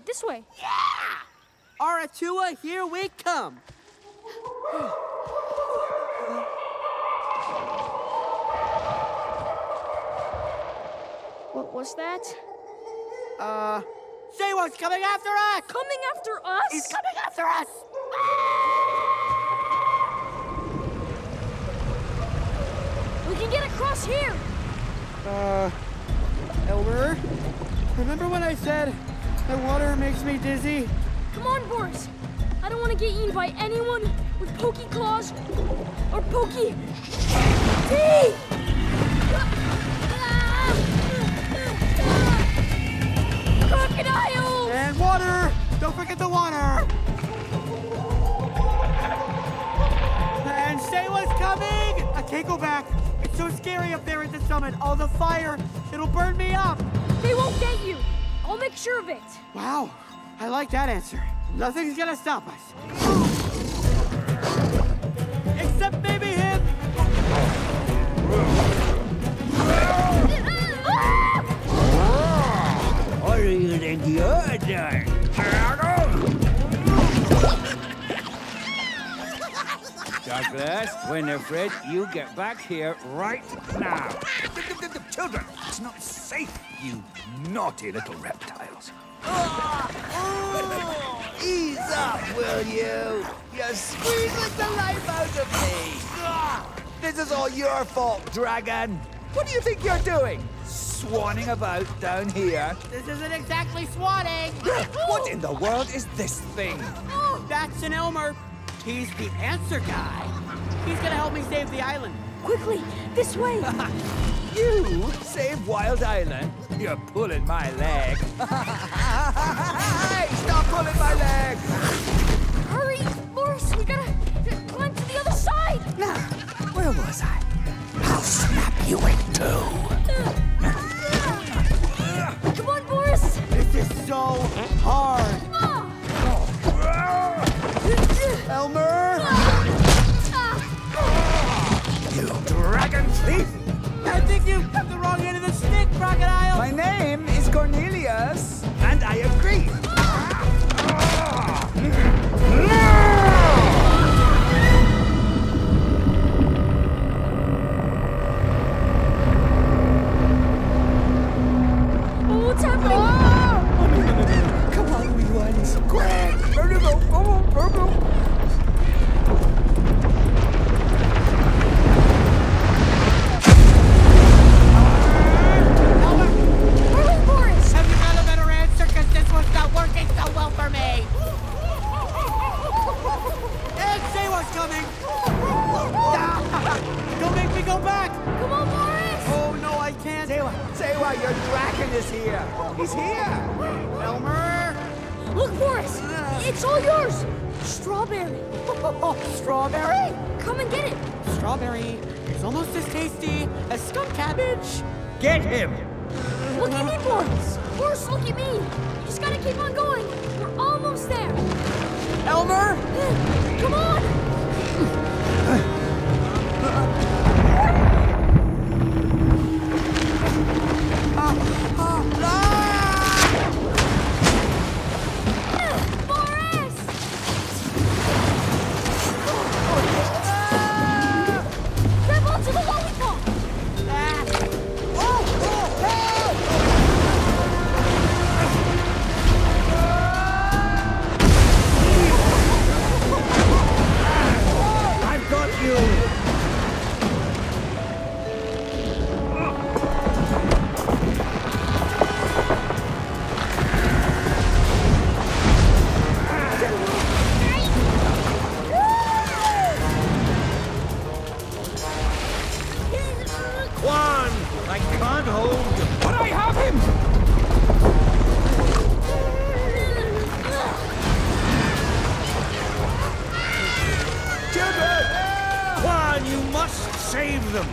right, this way. Aratua, here we come. What was that? Uh, Saiwa's coming after us! Coming after us? He's coming after us! We can get across here. Uh, Elmer, remember when I said the water makes me dizzy? Come on, Boris. I don't want to get eaten by anyone with pokey claws or pokey teeth. Crocodiles! And water! Don't forget the water! And Saiwa's coming! I can't go back. It's so scary up there at the summit. All the fire, it'll burn me up. They won't get you. I'll make sure of it. Wow, I like that answer. Nothing's gonna stop us. Except maybe him. What do you think you're doing? Douglas, Winifred, you get back here right now. Children, it's not safe, you naughty little reptiles. Ease up, will you? You're squeezing the life out of me. This is all your fault, dragon. What do you think you're doing? Swanning about down here? This isn't exactly swanning. What in the world is this thing? Oh, that's an Elmer. He's the answer guy. He's gonna help me save the island. Quickly, this way. You save Wild Island? You're pulling my leg. hey, stop pulling coming. Ah, Don't make me go back. Come on, Boris. Oh, no, I can't. Saiwa? Say what? Your dragon is here. He's here. Elmer! Look, Boris. It's all yours. Strawberry. Strawberry? Come and get it. Strawberry is almost as tasty as skunk cabbage. Get him! Look at me, Boris. Boris, look You must save them!